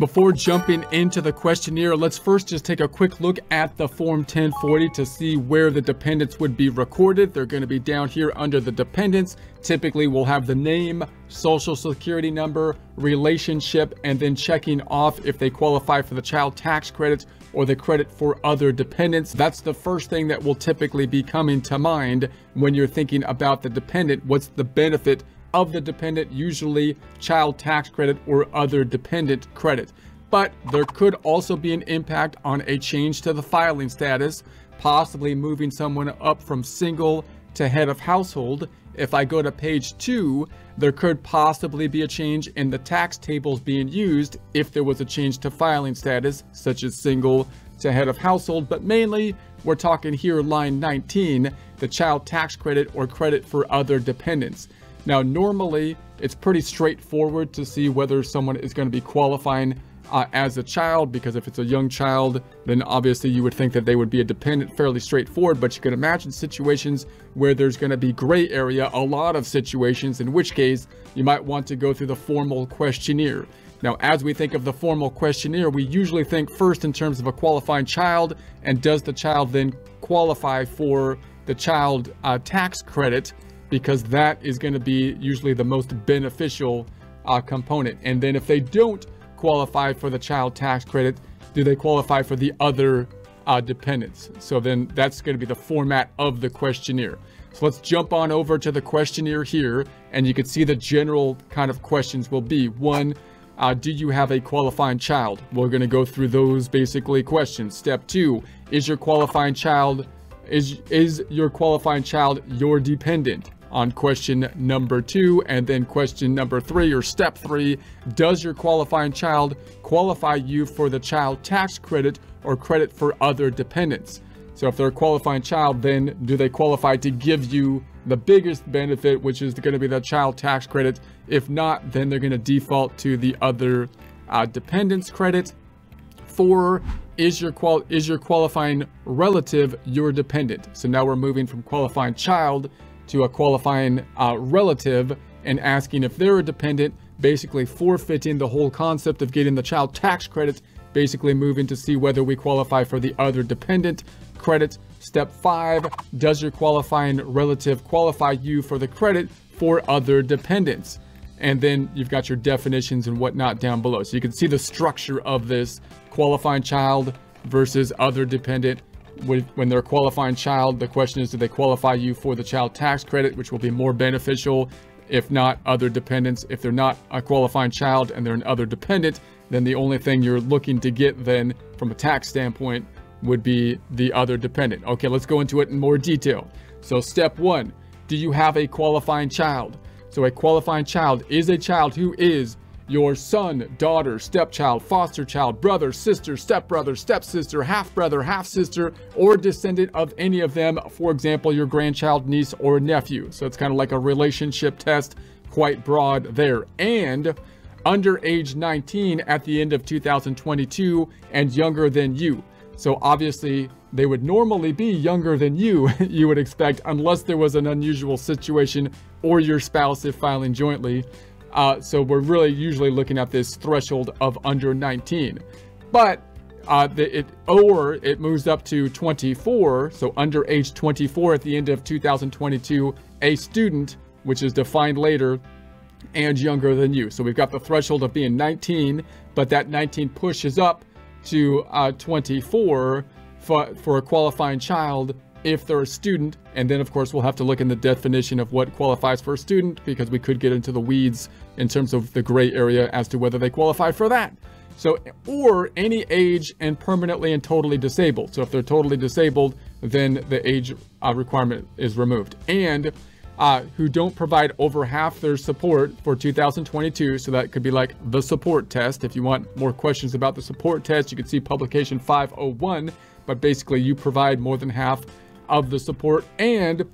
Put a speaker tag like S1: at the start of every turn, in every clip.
S1: Before jumping into the questionnaire, let's first just take a quick look at the Form 1040 to see where the dependents would be recorded. They're going to be down here under the dependents. Typically, we'll have the name, social security number, relationship, and then checking off if they qualify for the child tax credits or the credit for other dependents. That's the first thing that will typically be coming to mind when you're thinking about the dependent. What's the benefit of the dependent, usually child tax credit or other dependent credit. But there could also be an impact on a change to the filing status, possibly moving someone up from single to head of household. If I go to page two, there could possibly be a change in the tax tables being used if there was a change to filing status, such as single to head of household, but mainly we're talking here line 19, the child tax credit or credit for other dependents. Now, normally it's pretty straightforward to see whether someone is going to be qualifying uh, as a child because if it's a young child, then obviously you would think that they would be a dependent fairly straightforward. But you can imagine situations where there's going to be gray area, a lot of situations, in which case you might want to go through the formal questionnaire. Now, as we think of the formal questionnaire, we usually think first in terms of a qualifying child and does the child then qualify for the child uh, tax credit because that is going to be usually the most beneficial uh, component. And then if they don't qualify for the child tax credit, do they qualify for the other uh, dependents? So then that's going to be the format of the questionnaire. So let's jump on over to the questionnaire here, and you can see the general kind of questions will be one, uh, do you have a qualifying child? We're going to go through those basically questions. Step two, is your qualifying child is is your qualifying child your dependent? On question number two. And then question number three, or step three, does your qualifying child qualify you for the child tax credit or credit for other dependents? So if they're a qualifying child, then do they qualify to give you the biggest benefit, which is going to be the child tax credit? If not, then they're going to default to the other uh, dependents credit. Four, is your qual is your qualifying relative your dependent? So now we're moving from qualifying child to a qualifying uh, relative and asking if they're a dependent, basically forfeiting the whole concept of getting the child tax credit, basically moving to see whether we qualify for the other dependent credit. Step five, does your qualifying relative qualify you for the credit for other dependents? And then you've got your definitions and whatnot down below. So you can see the structure of this qualifying child versus other dependent when they're a qualifying child, the question is, do they qualify you for the child tax credit, which will be more beneficial if not other dependents. If they're not a qualifying child and they're an other dependent, then the only thing you're looking to get then from a tax standpoint would be the other dependent. Okay, let's go into it in more detail. So step one, do you have a qualifying child? So a qualifying child is a child who is your son, daughter, stepchild, foster child, brother, sister, stepbrother, stepsister, half brother, half sister, or descendant of any of them, for example, your grandchild, niece, or nephew. So it's kind of like a relationship test, quite broad there. And under age 19 at the end of 2022 and younger than you. So obviously, they would normally be younger than you, you would expect, unless there was an unusual situation or your spouse if filing jointly. Uh, so we're really usually looking at this threshold of under 19. But uh, the, it or it moves up to 24, so under age 24 at the end of 2022, a student, which is defined later, and younger than you. So we've got the threshold of being 19, but that 19 pushes up to uh, 24 for, for a qualifying child if they're a student. And then, of course, we'll have to look in the definition of what qualifies for a student because we could get into the weeds in terms of the gray area as to whether they qualify for that. So, or any age and permanently and totally disabled. So if they're totally disabled, then the age uh, requirement is removed. And uh, who don't provide over half their support for 2022. So that could be like the support test. If you want more questions about the support test, you can see publication 501. But basically, you provide more than half of the support and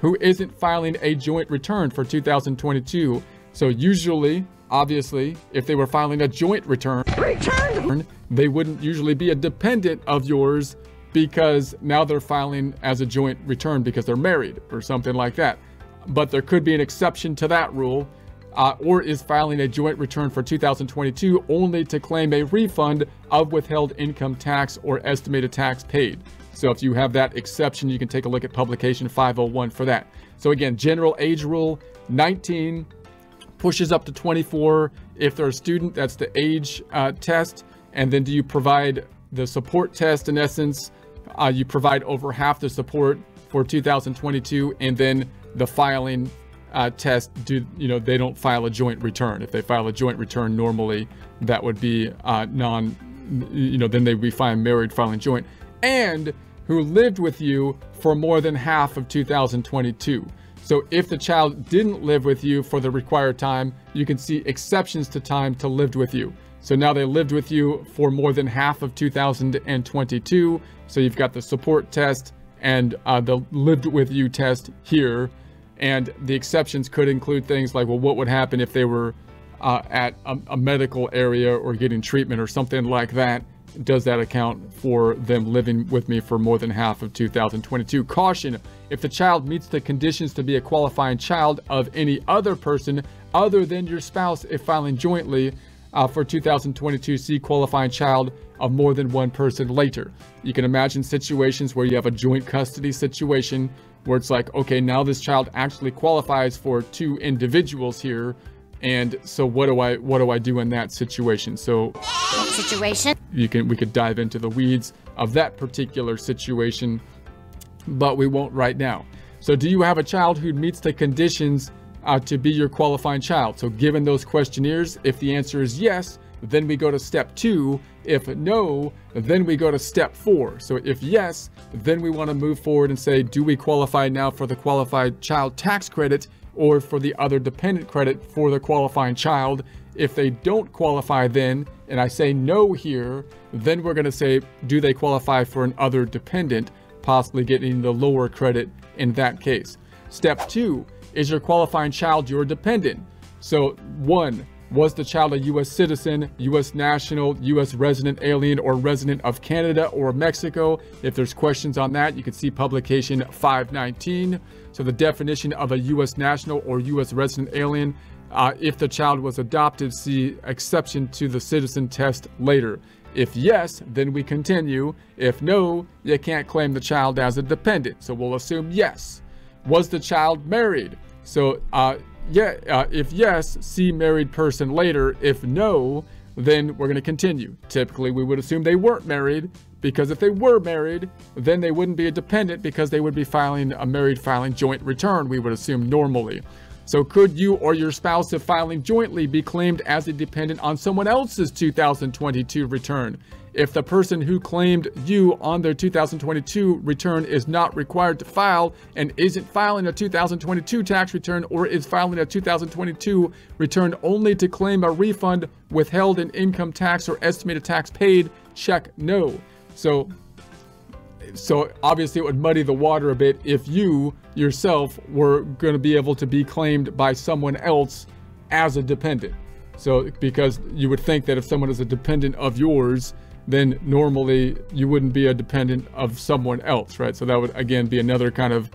S1: who isn't filing a joint return for 2022. So usually, obviously, if they were filing a joint return, return, they wouldn't usually be a dependent of yours because now they're filing as a joint return because they're married or something like that. But there could be an exception to that rule uh, or is filing a joint return for 2022 only to claim a refund of withheld income tax or estimated tax paid. So if you have that exception, you can take a look at publication 501 for that. So again, general age rule 19 pushes up to 24. If they're a student, that's the age uh, test. And then do you provide the support test in essence? Uh, you provide over half the support for 2022 and then the filing uh, test do you know they don't file a joint return if they file a joint return normally that would be uh, non you know then they'd be fine married filing joint and who lived with you for more than half of 2022 so if the child didn't live with you for the required time you can see exceptions to time to lived with you. So now they lived with you for more than half of 2022 so you've got the support test and uh, the lived with you test here. And the exceptions could include things like, well, what would happen if they were uh, at a, a, medical area or getting treatment or something like that? Does that account for them living with me for more than half of 2022? Caution, if the child meets the conditions to be a qualifying child of any other person other than your spouse if filing jointly, uh, for 2022 see qualifying child of more than one person later. You can imagine situations where you have a joint custody situation where it's like, okay, now this child actually qualifies for two individuals here. And so what do I what do I do in that situation? So situation you can we could dive into the weeds of that particular situation, but we won't right now. So do you have a child who meets the conditions uh, to be your qualifying child? So given those questionnaires, if the answer is yes, then we go to step two. If no, then we go to step four. So if yes, then we want to move forward and say, do we qualify now for the qualified child tax credit or for the other dependent credit for the qualifying child? If they don't qualify then, and I say no here, then we're going to say, do they qualify for an other dependent, possibly getting the lower credit in that case. Step two, is your qualifying child your dependent? So one, was the child a U.S. citizen, U.S. national, U.S. resident alien, or resident of Canada or Mexico? If there's questions on that, you can see publication 519. So the definition of a U.S. national or U.S. resident alien. Uh, if the child was adopted, see exception to the citizen test later. If yes, then we continue. If no, you can't claim the child as a dependent. So we'll assume yes. Was the child married? So uh, yeah, uh, if yes, see married person later. If no, then we're going to continue. Typically, we would assume they weren't married because if they were married, then they wouldn't be a dependent because they would be filing a married filing joint return, we would assume normally. So could you or your spouse if filing jointly be claimed as a dependent on someone else's 2022 return? If the person who claimed you on their 2022 return is not required to file and isn't filing a 2022 tax return or is filing a 2022 return only to claim a refund withheld in income tax or estimated tax paid, check no. So so obviously it would muddy the water a bit if you yourself were going to be able to be claimed by someone else as a dependent. So because you would think that if someone is a dependent of yours, then normally you wouldn't be a dependent of someone else, right? So that would again be another kind of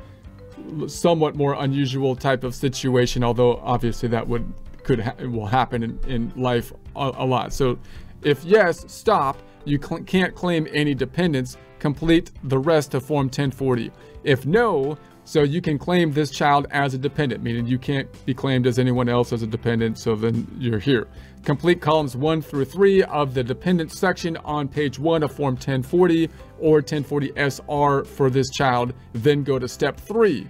S1: somewhat more unusual type of situation, although obviously that would could ha will happen in, in life a, a lot. So if yes, stop. You cl can't claim any dependents complete the rest to Form 1040. If no, so you can claim this child as a dependent, meaning you can't be claimed as anyone else as a dependent, so then you're here. Complete columns 1 through 3 of the dependent section on page 1 of Form 1040 or 1040 SR for this child, then go to step 3.